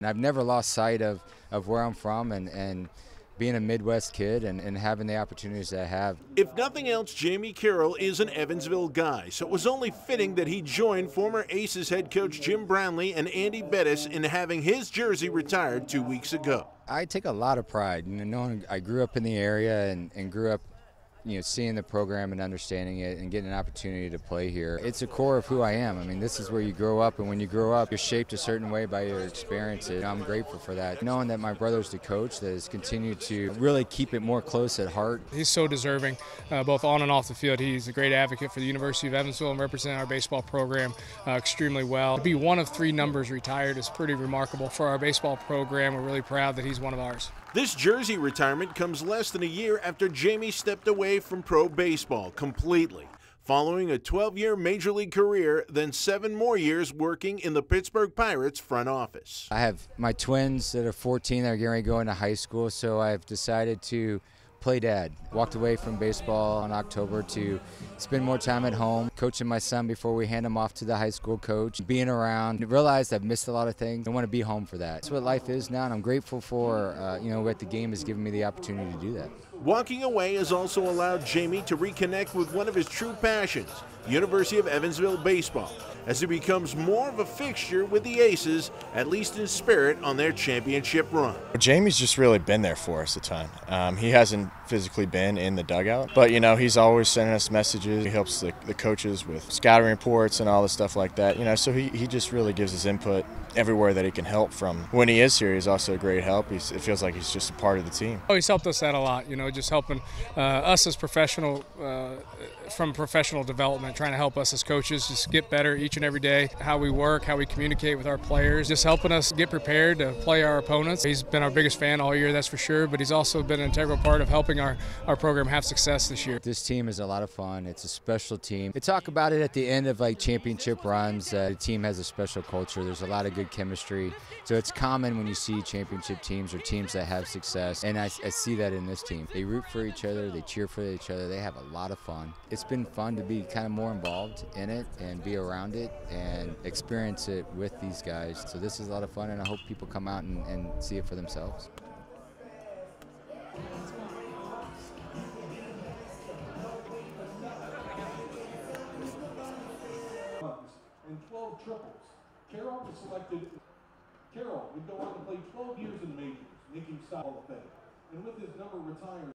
And I've never lost sight of, of where I'm from and, and being a Midwest kid and, and having the opportunities that I have. If nothing else, Jamey Carroll is an Evansville guy, so it was only fitting that he joined former Aces head coach Jim Brownlee and Andy Benes in having his jersey retired two weeks ago. I take a lot of pride in knowing I grew up in the area and, and grew up you know, seeing the program and understanding it and getting an opportunity to play here. It's a core of who I am. I mean, this is where you grow up, and when you grow up, you're shaped a certain way by your experiences. I'm grateful for that. Knowing that my brother's the coach that has continued to really keep it more close at heart. He's so deserving, uh, both on and off the field. He's a great advocate for the University of Evansville and representing our baseball program uh, extremely well. To be one of three numbers retired is pretty remarkable for our baseball program. We're really proud that he's one of ours. This jersey retirement comes less than a year after Jamey stepped away from pro baseball completely, following a 12 year major league career, then seven more years working in the Pittsburgh Pirates front office. I have my twins that are 14 that are getting ready to go into high school, so I've decided to play dad. Walked away from baseball in October to spend more time at home, coaching my son before we hand him off to the high school coach, being around. Realized I've missed a lot of things. I want to be home for that. That's what life is now, and I'm grateful for uh, you know what the game has given me the opportunity to do that. Walking away has also allowed Jamey to reconnect with one of his true passions, University of Evansville baseball, as he becomes more of a fixture with the Aces, at least in spirit, on their championship run. Jamey's just really been there for us a ton. Um, he hasn't physically been in the dugout, but you know he's always sending us messages. He helps the, the coaches with scouting reports and all the stuff like that. You know, so he, he just really gives his input everywhere that he can help from. When he is here, he's also a great help. He's, it feels like he's just a part of the team. Oh, he's helped us out a lot. You know, just helping uh, us as professional, uh, from professional development, trying to help us as coaches just get better each and every day. How we work, how we communicate with our players, just helping us get prepared to play our opponents. He's been our biggest fan all year, that's for sure. But he's also been an integral part of helping our our program have success this year. This team is a lot of fun. It's a special team. They talk about it at the end of like championship runs. Uh, the team has a special culture. There's a lot of good chemistry. So it's common when you see championship teams or teams that have success, and I, I see that in this team. They root for each other. They cheer for each other. They have a lot of fun. It's been fun to be kind of more involved in it and be around it and experience it with these guys. So this is a lot of fun, and I hope people come out and, and see it for themselves. and 12 triples. Carroll was selected. Carroll would go on to play 12 years in the majors, making Hall of Fame. And with his number retired.